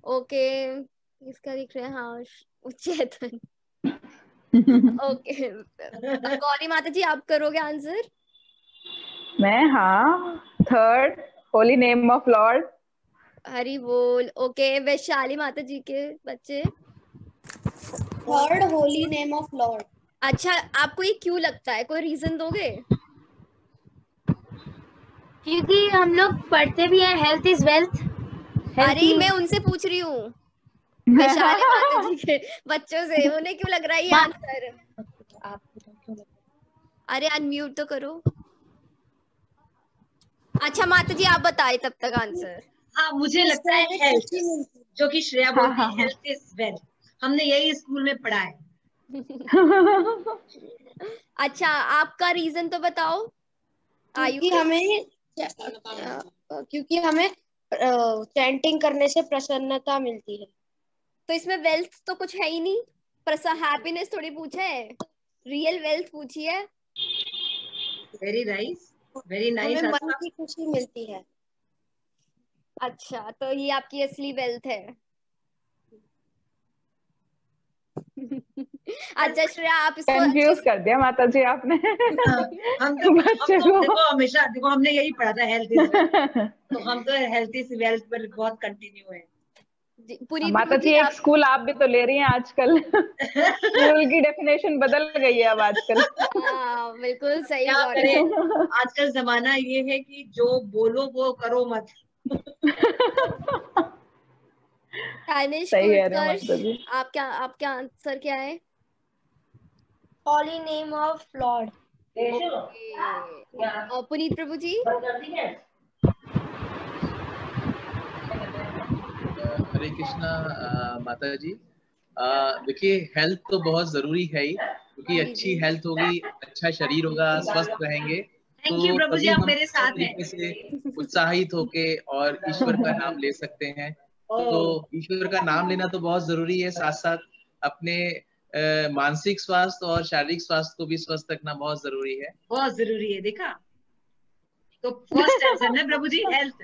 Speaker 3: ओके इसका दिख रहा है हाँ चेतन। ओके गौरी माता जी आप करोगे आंसर
Speaker 9: मैं हाँ third holy name of lord
Speaker 3: Hari बोल। ओके वैशाली माता जी के बच्चे।
Speaker 7: Third holy name of Lord.
Speaker 3: अच्छा आपको ये क्यों लगता है? कोई रीजन दोगे?
Speaker 1: क्योंकि हम लोग पढ़ते भी हैं हेल्थ इज़ वेल्थ
Speaker 3: अरे मैं उनसे पूछ रही हूँ। बच्चों से उन्हें क्यों लग रहा है ये आंसर अरे अनम्यूट तो करो। अच्छा माता जी आप बताए तब तक आंसर
Speaker 5: हाँ मुझे लगता है हेल्थ जो कि श्रेया बोलती है हेल्थ इज़ वेल्थ हमने यही स्कूल में पढ़ा है।
Speaker 3: अच्छा आपका रीजन तो बताओ। आयु
Speaker 2: क्योंकि हमें क्योंकि हमें चैंटिंग करने से प्रसन्नता मिलती है।
Speaker 3: तो इसमें वेल्थ तो कुछ है ही नहीं। पर हैप्पीनेस थोड़ी पूछा है। रियल वेल्थ पूछी है।
Speaker 5: वेरी नाइस वेरी नाइस
Speaker 2: हमें मन की खुशी मिलती है।
Speaker 3: अच्छा तो ये आपकी असली वेल्थ है। अच्छा श्रेया आप इसको
Speaker 9: कंफ्यूज कर दिया माता जी आपने
Speaker 5: हम तो
Speaker 9: बच्चे
Speaker 5: तो
Speaker 9: को
Speaker 5: देखो हमेशा देखो हमने यही पढ़ा था हेल्थ इज़ तो हम तो हेल्थ इज़ वेल्थ पर बहुत कंटिन्यू है।
Speaker 3: पूरी
Speaker 9: माता जी एक स्कूल आप भी तो ले रही हैं आजकल। स्कूल की डेफिनेशन बदल गई है अब आजकल।
Speaker 3: हाँ बिल्कुल सही बात है।
Speaker 5: आजकल जमाना ये है कि जो बोलो वो करो मत।
Speaker 3: तानिश
Speaker 9: सही हो माता जी
Speaker 3: आप क्या आपका आंसर क्या है?
Speaker 7: Holy name of Lord.
Speaker 3: Okay और पुनीत प्रभु जी
Speaker 10: हरे कृष्णा माता जी देखिए हेल्थ तो बहुत ज़रूरी है ही क्योंकि अच्छी हेल्थ होगी अच्छा शरीर होगा स्वस्थ रहेंगे।
Speaker 5: थैंक यू
Speaker 10: तो
Speaker 5: प्रभु जी आप मेरे साथ हैं।
Speaker 10: से उत्साहित होके और ईश्वर का नाम ले सकते हैं। तो ईश्वर का नाम लेना तो बहुत ज़रूरी है साथ साथ अपने मानसिक स्वास्थ्य और शारीरिक स्वास्थ्य को भी स्वस्थ रखना बहुत ज़रूरी है।
Speaker 5: बहुत ज़रूरी है देखा? तो फ़र्स्ट आंसर ना प्रभु जी हेल्थ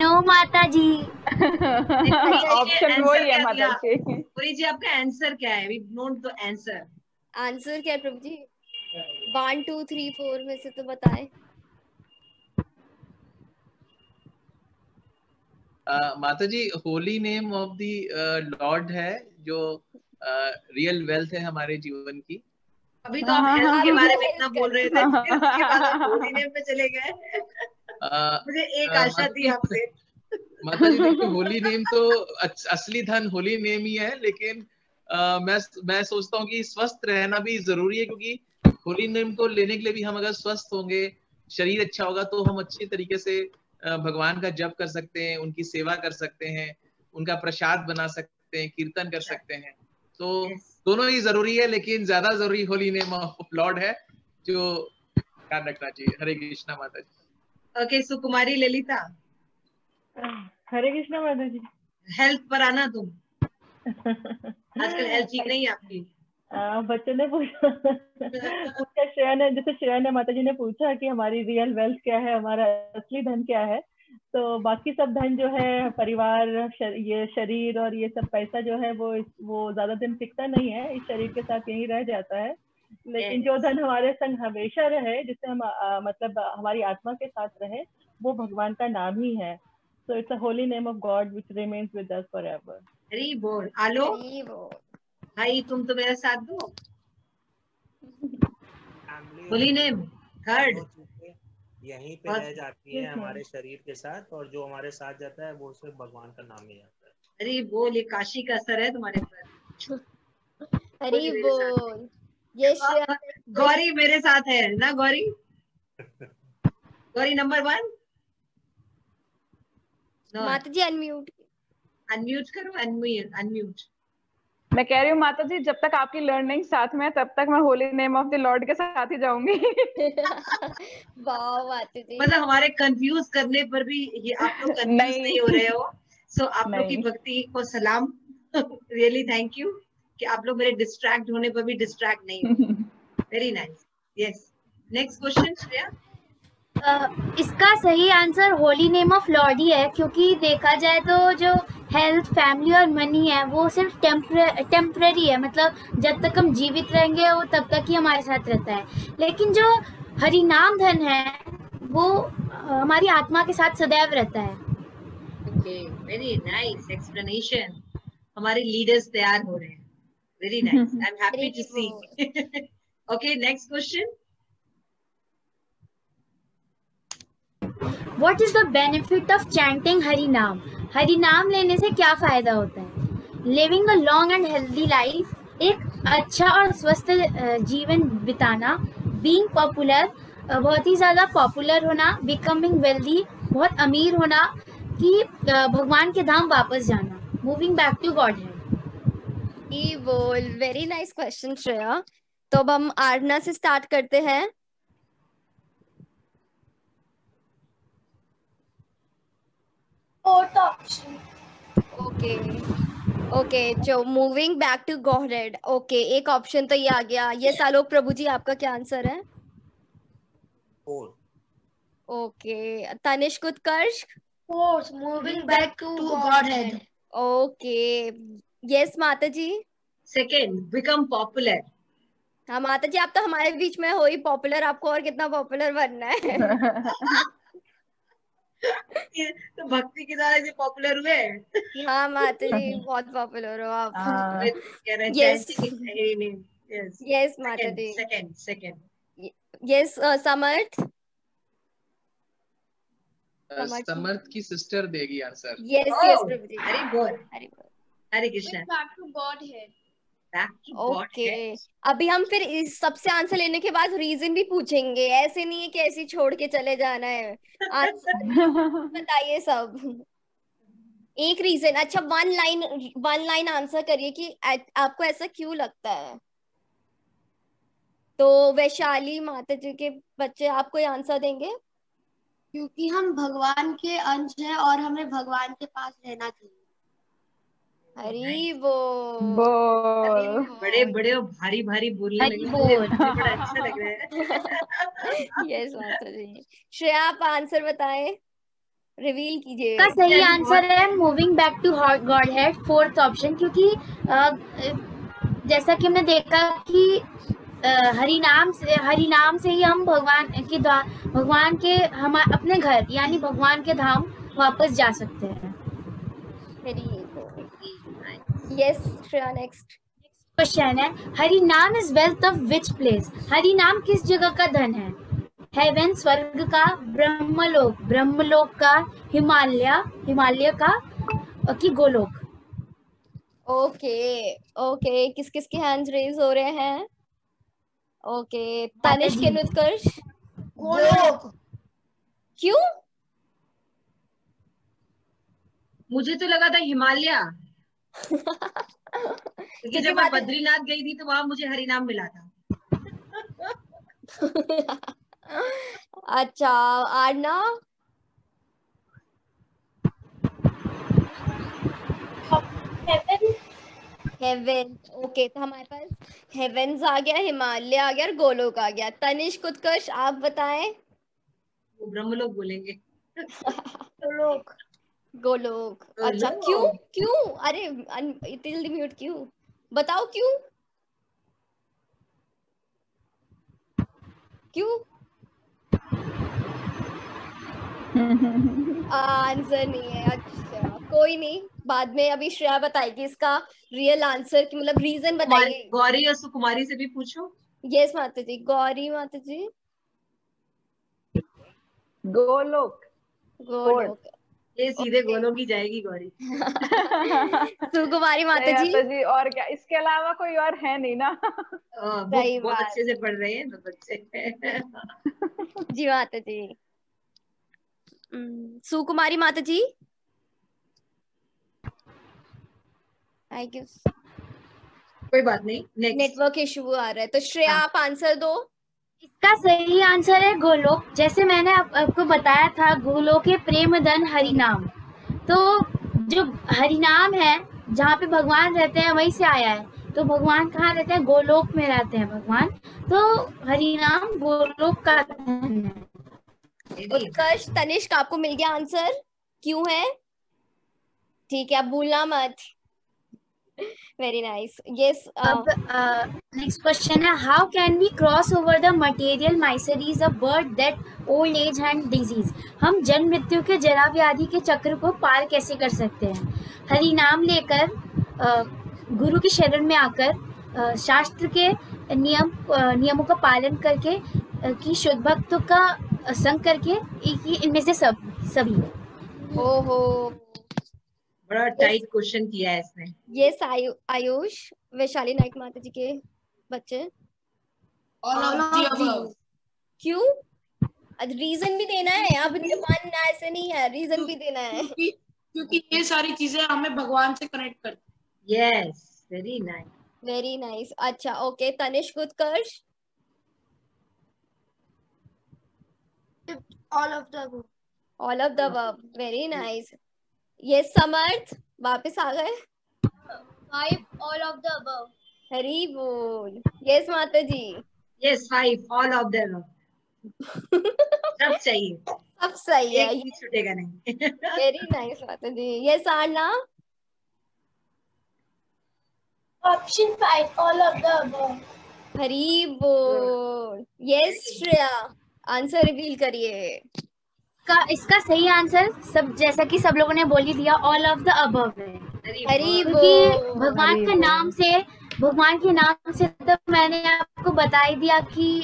Speaker 1: नो माता जी
Speaker 9: ऑप्शन वही है माता जी
Speaker 5: पुरी जी आपका आंसर क्या है? We note the answer
Speaker 3: answer क्या है प्रभु जी वन टू थ्री फोर में से तो बताएँ।
Speaker 10: माता जी holy name of the lord है जो रियल uh, वेल्थ है हमारे जीवन की।
Speaker 5: अभी तो आप हेल्थ के बारे में इतना बोल रहे थे उसके बाद होली नेम पे चले गए। मुझे एक आशा थी आपसे।
Speaker 10: माता जी देखिए होली नेम तो असली धन होली नेम ही है लेकिन अ, मैं मैं सोचता हूँ कि स्वस्थ रहना भी ज़रूरी है क्योंकि होली नेम को लेने के लिए भी हम अगर स्वस्थ होंगे शरीर अच्छा होगा तो हम अच्छे तरीके से भगवान का जप कर सकते हैं उनकी सेवा कर सकते हैं उनका प्रसाद बना सकते हैं कीर्तन कर सकते हैं। तो दोनों ही ज़रूरी है लेकिन ज़्यादा ज़रूरी होली नेम ऑफ़ लॉर्ड है जो ध्यान रखना चाहिए। हरे कृष्णा माता जी।
Speaker 5: ओके सुकुमारी ललिता।
Speaker 8: हरे कृष्णा माता जी।
Speaker 5: हेल्थ पर आना तुम। आजकल हेल्थ ठीक नहीं है आपकी।
Speaker 8: बच्चों ने पूछा। उसका श्रेया ने जैसे श्रेया ने माता जी ने पूछा कि हमारी रियल वेल्थ क्या है हमारा असली धन क्या है तो बाकी सब धन जो है परिवार शर, ये शरीर और ये सब पैसा जो है वो वो ज़्यादा दिन टिकता नहीं है इस शरीर के साथ यही रह जाता है। लेकिन जो धन हमारे संग हमेशा रहे जिससे हम आ, मतलब हमारी आत्मा के साथ रहे वो भगवान का नाम ही है। So it's a holy name of god which remains with us forever
Speaker 5: Hari बोल आलो भाई तुम तो मेरा साथ दो। होली नेम थर्ड
Speaker 11: यहीं पे रह जाती है हमारे शरीर के साथ और जो हमारे साथ जाता है वो सिर्फ़ भगवान का नाम ही आता है।
Speaker 5: अरे बोल ये काशी का असर है तुम्हारे पर।
Speaker 3: हरी बोल ये
Speaker 5: गौरी मेरे साथ है ना गौरी? Gauri number one?
Speaker 3: माता जी अनम्यूट
Speaker 5: अनम्यूट करो अनम्यूट अनम्यूट
Speaker 9: मैं कह रही हूँ माता जी जब तक आपकी लर्निंग साथ में है तब तक मैं holy name of the lord के साथ ही जाऊँगी।
Speaker 3: वाह माता जी
Speaker 5: मतलब हमारे कंफ्यूज करने पर भी ये आप लोग कंफ्यूज नहीं, नहीं हो रहे हो। सो so, आप लोग की भक्ति को सलाम। रियली थैंक यू कि आप लोग मेरे डिस्ट्रैक्ट होने पर भी डिस्ट्रैक्ट नहीं very nice yes next question Shreya
Speaker 1: इसका सही answer holy name of lord ही है क्योंकि देखा जाए तो जो हेल्थ फैमिली और मनी है वो सिर्फ़ टेम्पररी है। मतलब जब तक हम जीवित रहेंगे वो तब तक ही हमारे साथ रहता है। लेकिन जो हरिनाम धन है वो हमारी आत्मा के साथ सदैव रहता है।
Speaker 5: ओके वेरी नाइस एक्सप्लेनेशन हमारे लीडर्स तैयार हो रहे हैं। Very nice I am happy to see okay next question
Speaker 1: what is the benefit of chanting Hari नाम हरि नाम लेने से क्या फ़ायदा होता है living a long and healthy life एक अच्छा और स्वस्थ जीवन बिताना बींग पॉपुलर बहुत ही ज़्यादा पॉपुलर होना बिकमिंग वेल्दी बहुत अमीर होना कि भगवान के धाम वापस जाना मूविंग बैक टू गॉड है
Speaker 3: वेरी नाइस क्वेश्चन श्रेया तो अब हम आरना से स्टार्ट करते हैं।
Speaker 7: Fourth option.
Speaker 3: Okay. ओके जो moving back to godhead okay एक ऑप्शन तो ये आ गया। ये आलोक प्रभु जी आपका क्या आंसर है? Okay Tanishq Utkarsh?
Speaker 7: Moving back to Godhead.
Speaker 3: Okay yes माता जी
Speaker 5: सेकेंड बिकम पॉपुलर
Speaker 3: हाँ माता जी आप तो हमारे बीच में हो ही पॉपुलर आपको और कितना पॉपुलर बनना है?
Speaker 5: तो भक्ति के द्वारा इतने पॉपुलर हुए?
Speaker 3: हाँ माता जी बहुत पॉपुलर हो आप। माता। जी
Speaker 5: second
Speaker 3: yes uh,
Speaker 10: Samarth?
Speaker 3: Uh,
Speaker 10: Samarth की सिस्टर देगी आंसर
Speaker 3: यस यस प्रभु जी। हरि बोल
Speaker 7: हरि बोल हरि
Speaker 5: कृष्ण है।
Speaker 3: Okay
Speaker 5: Godhead.
Speaker 3: अभी हम फिर इस सबसे आंसर लेने के बाद रीजन भी पूछेंगे। ऐसे नहीं है कि ऐसे छोड़ के चले जाना है। आंसर बताइए सब। एक रीजन अच्छा one line one line answer करिए कि आ- आपको ऐसा क्यों लगता है? तो वैशाली माता जी के बच्चे आपको आंसर देंगे?
Speaker 2: क्योंकि हम भगवान के अंश हैं और हमें भगवान के पास रहना चाहिए।
Speaker 3: हरी बोल
Speaker 9: बोल।
Speaker 5: बड़े बड़े और भारी भारी बोलने
Speaker 1: हरि
Speaker 5: लगे।
Speaker 1: बोल।
Speaker 5: बड़ा अच्छा लग रहा है।
Speaker 3: यस माता जी श्रेया आप आंसर बताएँ। रिवील कीजिए।
Speaker 1: का सही आंसर है moving back to godhead fourth option क्योंकि जैसा कि हमने देखा कि हरि नाम से हरि नाम से ही हम भगवान के द्वार भगवान के हम अपने घर यानी भगवान के धाम वापस जा सकते हैं।
Speaker 3: यस श्रेया नेक्स्ट
Speaker 1: क्वेश्चन है हरि नाम is wealth of which place Hari नाम किस जगह का धन है? हेवन स्वर्ग का ब्रह्मलोक ब्रह्मलोक का हिमालय हिमालय का कि गोलोक?
Speaker 3: ओके ओके किस किस के हैंड्स रेज हो रहे हैं? ओके तनिष्क
Speaker 1: जी।
Speaker 3: के उत्कर्ष
Speaker 2: गोलोक।
Speaker 3: क्यों?
Speaker 5: मुझे तो लगा था हिमालय। क्योंकि जब मैं बद्रीनाथ गई थी तो वहाँ मुझे हरिनाम मिला था।
Speaker 3: अच्छा आरना? हेवन ओके तो हमारे पास हेवेंस आ गया हिमालय आ गया और गोलोक आ गया। तनिष्क उत्कर्ष आप बताएँ।
Speaker 5: वो ब्रह्मलोक बोलेंगे।
Speaker 3: गोलोक। गोलोक अच्छा क्यों? क्यों? अरे टिल म्यूट क्यों? बताओ क्यों? क्यों? आंसर नहीं है अच्छा कोई नहीं। बाद में अभी श्रेया बताएगी इसका रियल आंसर की मतलब रीजन बताइए।
Speaker 5: गौरी और सुकुमारी से भी पूछो।
Speaker 3: यस माता जी। गौरी माता जी।
Speaker 9: गोलोक
Speaker 3: गोलोक
Speaker 5: ये सीधे
Speaker 3: Okay.
Speaker 5: गोलोक ही जाएगी गौरी।
Speaker 3: सुकुमारी माता जी।
Speaker 9: माता जी और क्या? इसके अलावा कोई और है नहीं ना?
Speaker 5: हाँ,
Speaker 3: सही
Speaker 5: बहुत
Speaker 3: बात।
Speaker 5: अच्छे से पढ़ रहे हैं तो बच्चे।
Speaker 3: जी माता जी। हम्म, सुकुमारी माता जी? आई गेस
Speaker 5: कोई बात नहीं
Speaker 3: नेटवर्क इशू आ रहा है। तो श्रेया
Speaker 5: हाँ।
Speaker 3: आप आंसर दो।
Speaker 1: इसका सही आंसर है गोलोक जैसे मैंने आप, आपको बताया था गोलोक के प्रेम धन हरिनाम। तो जो हरिनाम है जहाँ पे भगवान रहते हैं वहीं से आया है। तो भगवान कहाँ रहते हैं? गोलोक में रहते हैं भगवान। तो हरिनाम गोलोक का धन है।
Speaker 3: उत्कर्ष तनिष्क आपको मिल गया आंसर। क्यों है? ठीक है आप भूलना मत। वेरी नाइस यस
Speaker 1: अब नेक्स्ट क्वेश्चन है how can we cross over the material miseries of birth that old age and disease हम जन्म मृत्यु के जरा व्याधि के चक्र को पार कैसे कर सकते हैं? हरि नाम लेकर अ, गुरु की शरण में आकर अ, शास्त्र के नियम नियमों का पालन करके की शुद्ध भक्तों का संग करके इनमें से सब सभी।
Speaker 3: ओहो।
Speaker 5: बड़ा टाइट क्वेश्चन किया है इसने।
Speaker 3: यस आयुष वैशाली नाइक माता जी के बच्चे।
Speaker 2: All of the above.
Speaker 3: क्यों? रीजन भी देना है अब मानना ऐसे नहीं है रीजन भी देना है।
Speaker 12: क्योंकि ये सारी चीज़ें हमें भगवान से कनेक्ट करती
Speaker 5: yes very nice
Speaker 3: very nice अच्छा okay Tanishq Utkarsh
Speaker 2: All of the above.
Speaker 3: All of the above. Very nice yes Samarth वापस आ गए।
Speaker 7: Five, all of the above.
Speaker 3: Hari बोल। यस माता जी
Speaker 5: yes five all of them सब चाहिए।
Speaker 3: सब सही है।
Speaker 5: एक भी छूटेगा नहीं।
Speaker 3: वेरी नाइस माता जी yes Aarna
Speaker 7: Option five, all of the above.
Speaker 3: Hari बोल। यस श्रेया। आंसर रिवील करिए।
Speaker 1: का इसका सही आंसर सब जैसा कि सब लोगों ने बोल ही दिया ऑल ऑफ़ द अबव है।
Speaker 3: हरी
Speaker 1: क्योंकि भगवान के नाम से भगवान के नाम से तो मैंने आपको बता ही दिया कि।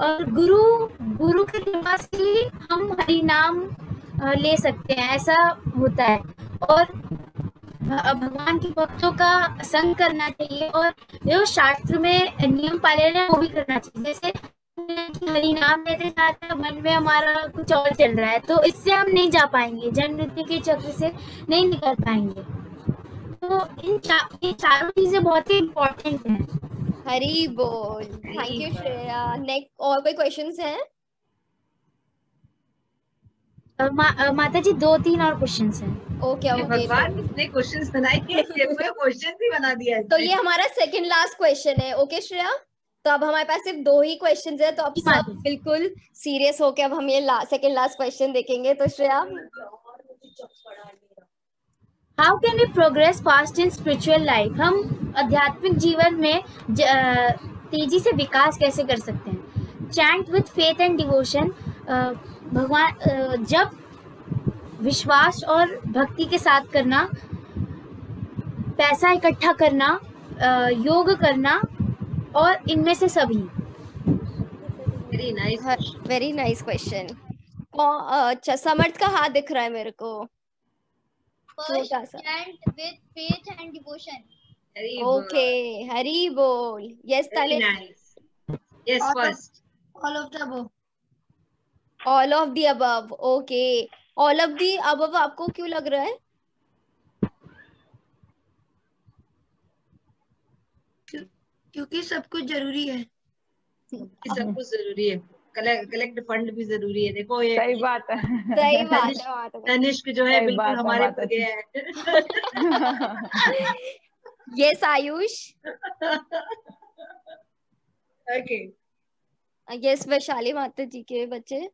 Speaker 1: और गुरु गुरु की कृपा से ही हम हरि नाम ले सकते हैं ऐसा होता है। और भगवान के भक्तों का संग करना चाहिए और जो शास्त्र में नियम पालन है वो भी करना चाहिए। जैसे नाम लेते जाते हैं मन में हमारा कुछ और चल रहा है तो इससे हम नहीं जा पाएँगे जन्म मृत्यु के चक्र से नहीं निकल पाएँगे तो इन चा, ये चारों चीज़ें बहुत ही इम्पोर्टेंट हैं
Speaker 3: हरी bol. Thank you Shreya. Next और कोई क्वेश्चंस हैं?
Speaker 1: मा, माता जी दो तीन और क्वेश्चन हैं
Speaker 3: ओके ओके
Speaker 5: भगवान क्वेश्चंस बनाए क्वेश्चन भी बना दिया
Speaker 3: तो ये हमारा सेकंड लास्ट क्वेश्चन है। ओके श्रेया? तो अब हमारे पास सिर्फ़ दो ही क्वेश्चंस है तो अब सब बिल्कुल सीरियस होके अब हम ये ला, सेकंड लास्ट क्वेश्चन देखेंगे। तो Shreya?
Speaker 1: How can we progress fast in spiritual life हम आध्यात्मिक जीवन में ज, तेज़ी से विकास कैसे कर सकते हैं? Chant with faith and devotion भगवान जब विश्वास और भक्ति के साथ करना पैसा इकट्ठा करना योग करना और इनमें से सभी।
Speaker 5: Very nice
Speaker 3: very nice question अच्छा समर्थ का हाथ दिख रहा है मेरे को। छोटा सा। ओके हरी बोल यस तले
Speaker 7: of-
Speaker 5: first.
Speaker 7: All of the above.
Speaker 3: All of the above okay all of the above आपको क्यों लग रहा है?
Speaker 7: क्योंकि सब कुछ ज़रूरी है।
Speaker 5: सब कुछ ज़रूरी है। कलेक्ट फंड भी ज़रूरी है। देखो ये
Speaker 9: सही बात है।
Speaker 3: सही बात है
Speaker 5: तनिष्क जो है बिल्कुल हमारे पर
Speaker 9: है।
Speaker 5: गया है।
Speaker 3: Yes Ayush
Speaker 5: okay
Speaker 3: yes Vaishali माता जी के बच्चे।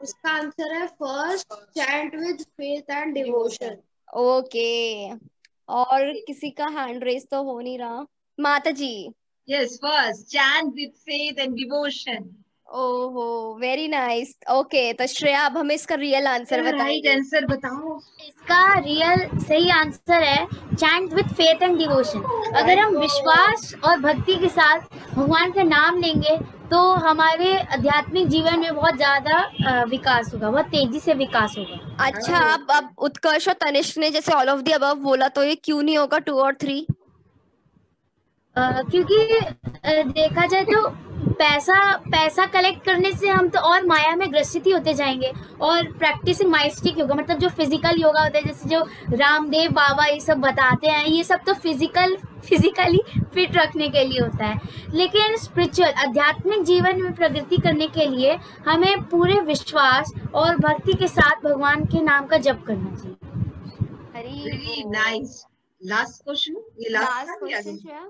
Speaker 2: उसका आंसर है first chant with faith and devotion
Speaker 3: okay और किसी का हैंड रेस तो हो नहीं रहा। माता जी
Speaker 5: yes first chant with faith and devotion
Speaker 3: ओहो वेरी नाइस ओके तो श्रेया अब हमें इसका रियल आंसर
Speaker 5: राइट
Speaker 3: बताइए।
Speaker 5: आंसर बताओ।
Speaker 1: इसका रियल सही आंसर है chant with faith and devotion अगर हम विश्वास और भक्ति के साथ भगवान का नाम लेंगे तो हमारे आध्यात्मिक जीवन में बहुत ज़्यादा विकास होगा बहुत तेज़ी से विकास होगा।
Speaker 3: अच्छा आप अब उत्कर्ष और तनिष्क ने जैसे ऑल ऑफ़ दी अब बोला तो ये क्यों नहीं होगा टू और थ्री
Speaker 1: क्योंकि देखा जाए तो पैसा पैसा कलेक्ट करने से हम तो और माया में ग्रसित ही होते जाएँगे। और प्रैक्टिसिंग माइस्टिक योगा मतलब जो फ़िज़िकल योगा होता है जैसे जो रामदेव बाबा ये सब बताते हैं ये सब तो फ़िज़िकल फिजिकली फिट रखने के लिए होता है। लेकिन स्पिरिचुअल आध्यात्मिक जीवन में प्रगति करने के लिए हमें पूरे विश्वास और भक्ति के साथ भगवान के नाम का जप करना चाहिए।
Speaker 3: हरी
Speaker 5: नाइस लास्ट क्वेश्चन ये लास्ट
Speaker 3: क्वेश्चन